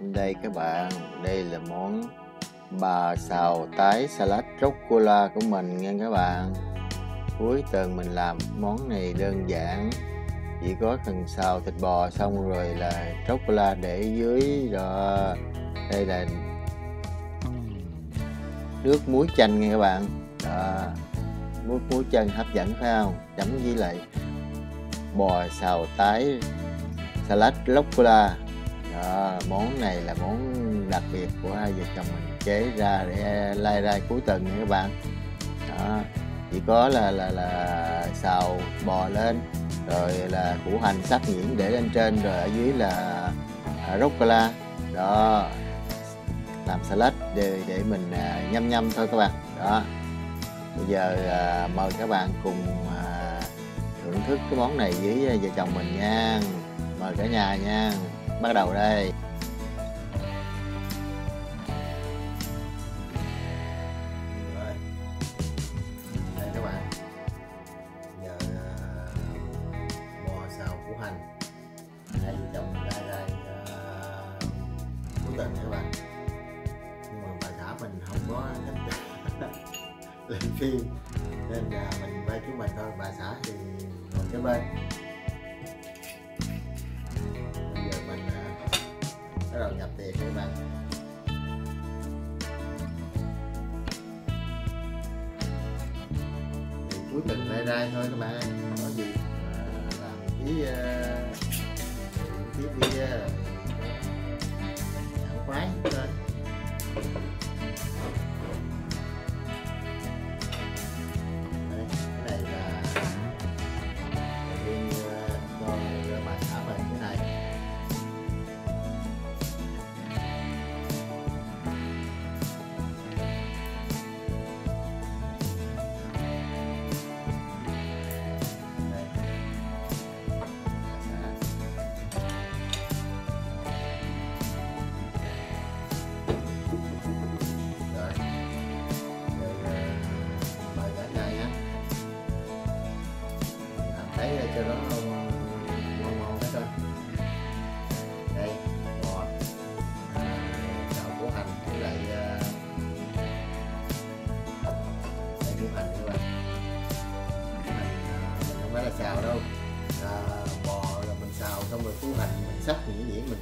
đây các bạn đây là món bà xào tái salad rucola của mình nha các bạn. Cuối tuần mình làm món này đơn giản chỉ có cần xào thịt bò xong rồi là rucola để dưới rồi đây là nước muối chanh nha các bạn. Đó muối muối chanh hấp dẫn phải không? Chấm với lại bò xào tái salad rucola đó, món này là món đặc biệt của hai vợ chồng mình chế ra để lai ra cuối tuần nha các bạn. Đó chỉ có là là là xào bò lên rồi là củ hành sắc nhuyễn để lên trên rồi ở dưới là à, rucola đó làm salad để để mình à, nhâm nhâm thôi các bạn. Đó bây giờ à, mời các bạn cùng à, thưởng thức cái món này với vợ chồng mình nha. Mời cả nhà nha bắt đầu đây. Đây các bạn. Giờ ờ, bò xào củ hành. Ờ, cuối tuần bạn. Nhưng mà bà xã mình không có lên phim. Nên là mình quay chúng mình thôi. Bà xã thì ngồi kế bên. Tiền các bạn. Thì cuối tuần lại đây thôi các bạn. Có gì à, làm tí à, tiếp tí bia nhậu khoái thôi.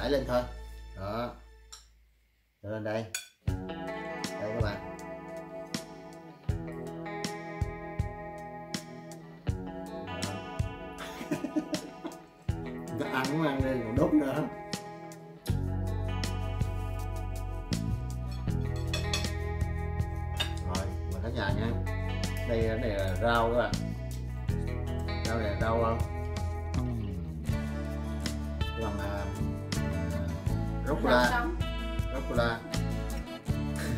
Nhuyễn lên thôi. Đó. Cho lên đây. Đây các bạn. Đó. ăn cũng ăn lên còn đốt nữa. Rồi, mình cả nhà nha. Đây, cái này là rau các bạn. Rau này là rau không? Sống rucola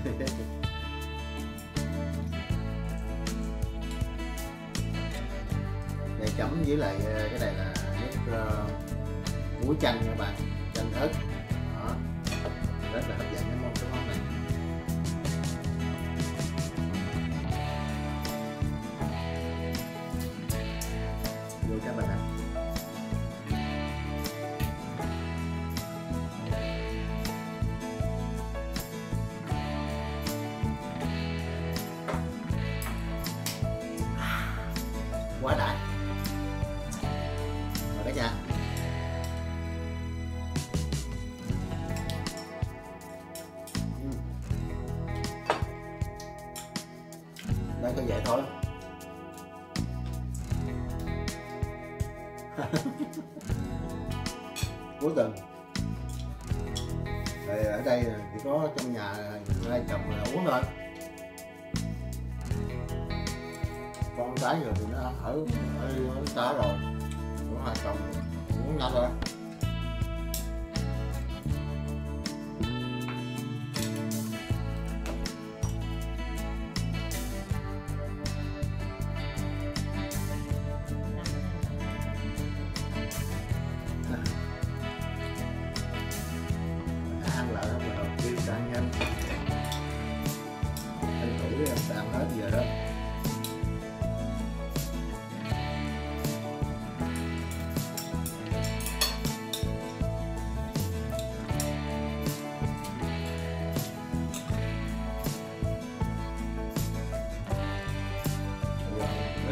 để chấm với lại ờ, cái này là nước uh, muối chanh nha bạn. Chanh ớt. Đó. Rất là cuối tuần thì ở đây chỉ có trong nhà hai chồng là uống thôi con cái rồi thì nó ở ở, ở xã rồi. Cũng hai chồng uống nhau thôi.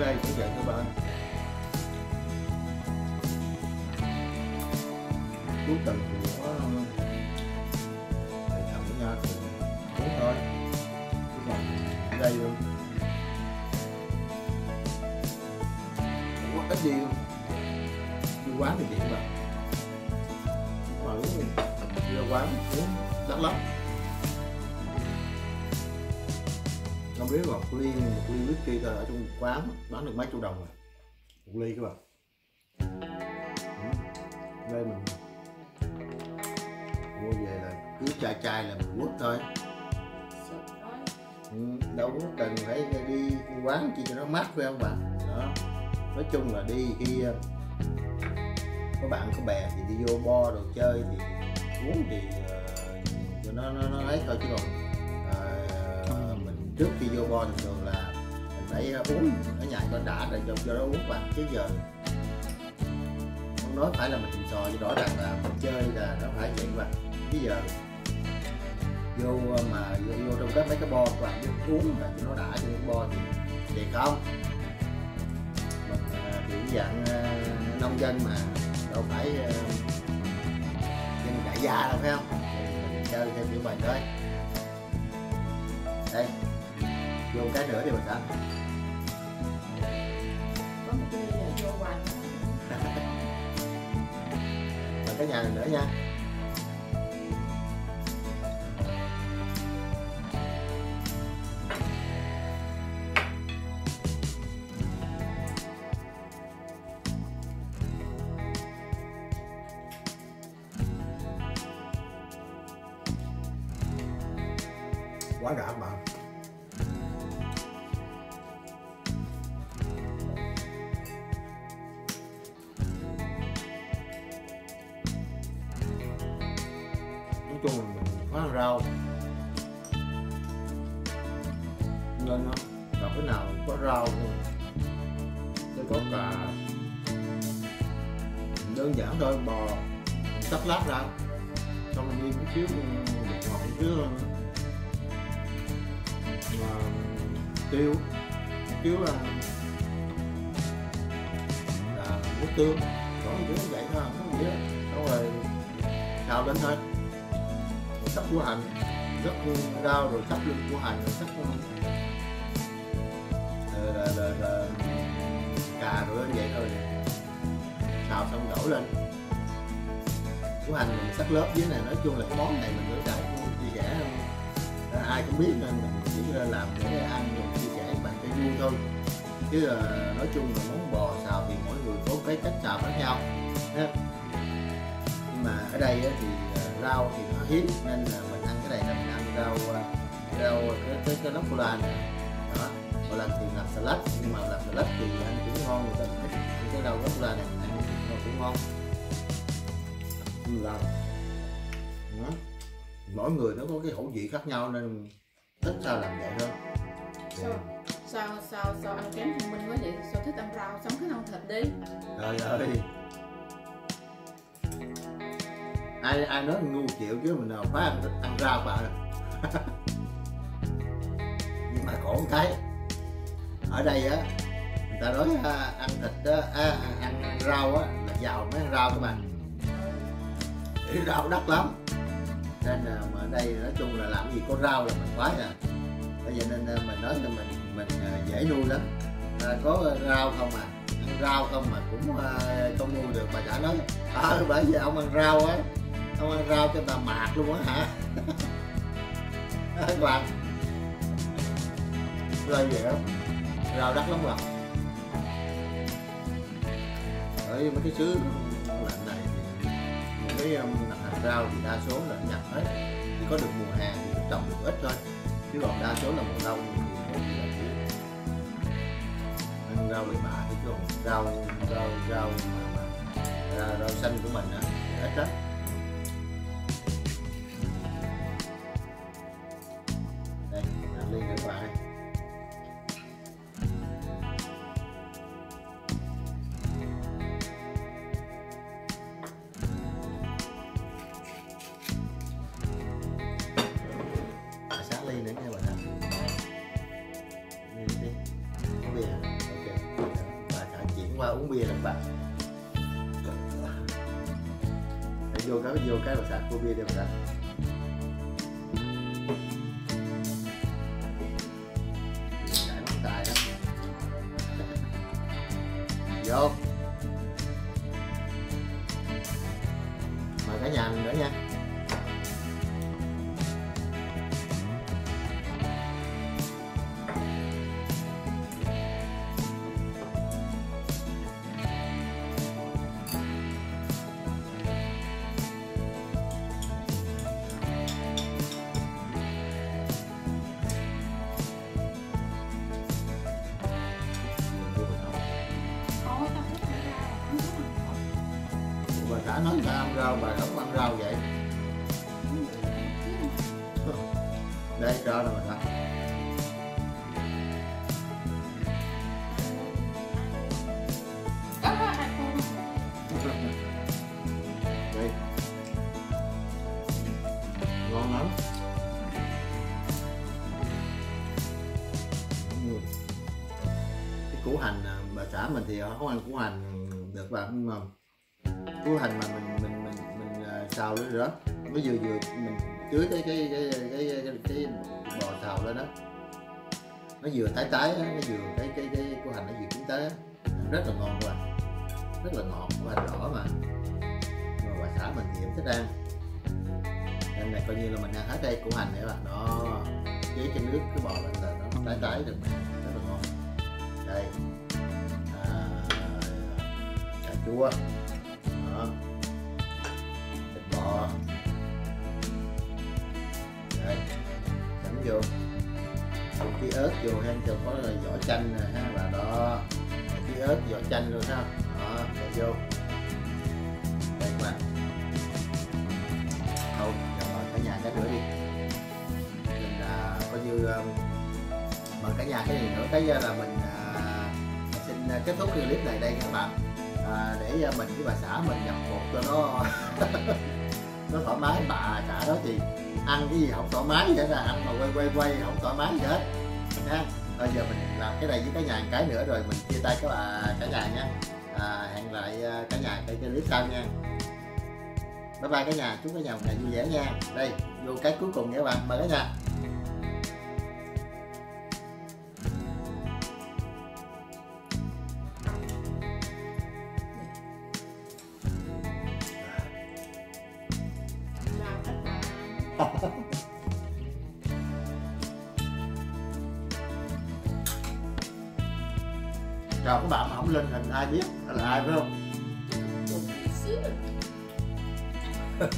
Đây sẽ vậy các bạn. Cuối tuần thì có thầy thằng của nhau thì đúng thôi. Chứ còn đây luôn. Không có ít gì luôn đi quán thì chị các bạn mà uống thì đi ra quán uống đắt lắm. Không biết một ly một ly whisky ở trong quán bán được mấy chục đồng rồi. Một ly các bạn. Ừ. đây mình mua về là cứ chai chai là mình quất thôi. Ừ, đâu có cần phải đi quán chi cho nó mát phải không bạn? Đó. Nói chung là đi khi ờ, có bạn có bè thì đi vô bo đồ chơi thì uống thì uh, cho nó nó, nó ấy thôi chứ còn trước khi vô bo thường là mình phải à, uống ở nhà cho đã rồi cho cho nó uống vào chứ giờ. Không nói phải là mình sò chứ rõ ràng là mình chơi là nó phải vậy mà bây giờ vô à, mà vô, vô trong cái mấy cái bo và bạn uống mà cho nó đã cho cái bo thì vậy không? Mình à, dạng à, nông dân mà đâu phải dân đại gia đâu phải không? Chơi theo kiểu mình thôi đây vô cái nữa đi mình hoài? Và cái nhà này nữa nha chung là mình có ăn rau. Nên nó gặp cái nào có rau luôn sẽ có cả đơn giản thôi, bò sắp lát ra. Xong rồi đi một xíu bột ngọt một xíu mà tiêu một xíu là là nước tương. Có một xíu vậy thôi không có gì đó rồi xào lên thôi sắc của hành rất rau rồi sắc lưng của hành rồi của rồi, rồi, rồi, rồi, cà rồi vậy thôi. Xào xong đổ lên. Củ hành mình sắc lớp dưới này nói chung là cái món này mình cũng đã chia sẻ không ờ, ai cũng biết nên mình chỉ ờ, làm để ăn rồi chia sẻ với bạn cho vui thôi. Chứ là nói chung là món bò xào thì mỗi người có cái cách xào khác nhau nhưng mà ở đây thì rau thì nó hiếm nên là mình ăn cái này là mình ăn rau ờ, rau cái cái, cái lóc cola này đó gọi là thì làm salad nhưng mà làm salad thì ăn cũng ngon người ta thích ăn cái rau lóc cola này ăn cũng ngon. Làm đó. mỗi người nó có cái khẩu vị khác nhau nên thích sao làm vậy thôi. Sao sao sao sao ăn kém thông minh quá vậy? Sao thích ăn rau sống cái ăn thịt đi? Trời ơi ai ai nói ngu chịu chứ mình nào phá ăn, ăn rau bà. Nhưng mà khổ cái ở đây á người ta nói à, ăn thịt á à, ăn rau á là giàu mấy ăn rau các bạn thì rau đắt lắm. Nên là mà ở đây nói chung là làm gì có rau là mình khoái à. Bây giờ nên à, mình nói là mình mình à, dễ nuôi lắm. À, có rau không à? Ăn rau không mà cũng à, không nuôi được bà xã nói. Ờ bởi vì ông ăn rau á ông ăn rau cho ta mạt luôn á hả? Các bạn rau gì không rau đắt lắm bạn. ở mấy cái xứ lạnh này. Thì những cái mặt hàng rau thì đa số là nhập hết. Chỉ có được mùa hè thì nó trồng được ít thôi. Chứ còn đa số là mùa đông thì ăn rau bậy bạ chứ còn rau rau rau mà, mà rau, rau xanh của mình á ít lắm. Bạn? Vô cái vô cái mà sạc cô bia đi mà sạc rau, bà không ăn rau vậy. Đây cho nè mình ăn đây. Ngon lắm. Cái củ hành à, bà xã mình thì không ăn củ hành được bà nhưng mà củ hành mà mình xào lên rồi đó. Nó vừa vừa mình tưới cái cái cái cái cái, cái, bò xào lên đó. Nó vừa tái tái á, nó vừa cái cái cái củ hành nó vừa chín tới á. rất là ngon các bạn rất là ngọt của hành đỏ mà. Mà bà xã mình thì cũng thích ăn. Nên này coi như là mình ăn hết đây củ hành này các bạn đó chế cái nước cái bò lên là nó tái tái được rất là ngon. Đây. À, cà chua thịt bò đây chấm vô. Một ớt vô ha cho có là vỏ chanh nè ha và đó. Một ớt vỏ chanh luôn ha. Đó để vô. Đây các bạn không cho cả nhà cái nữa đi. Mình à, coi như um, mà mời cả nhà cái gì nữa. Cái à, là mình à, xin à, kết thúc clip này đây các bạn. À, để à, mình với bà xã mình nhập cuộc cho nó. nó thoải mái bà xã đó thì ăn cái gì không thoải mái vậy là ăn mà quay quay quay không thoải mái gì hết. Ha bây giờ mình làm cái này với cả nhà một cái nữa rồi mình chia tay các bà cả nhà nha. À, hẹn lại à, cả nhà cái clip sau nha. Bye bye cả nhà chúc cả nhà một ngày vui vẻ nha. Đây vô cái cuối cùng nha các bạn mời cả nhà. Ai biết? Là ai phải không?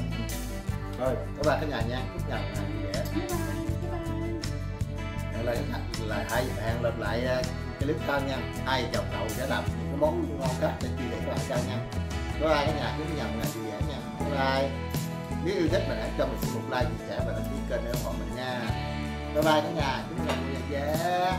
Rồi các bạn cả nhà nha chúc nhà ngày vui vẻ lại là hai hẹn gặp lại clip sau nha. Hai chồng cậu sẽ làm những cái món ngon khác để chia sẻ các bạn sau nha. Bye bye cả nhà. Nhà một ngày vui vẻ nha? Bye bye. Nếu yêu thích mình hãy cho mình xin một like chia sẻ và đăng ký kênh để ủng hộ mình nha. Bye bye cả nhà. Chúc nhà vui vẻ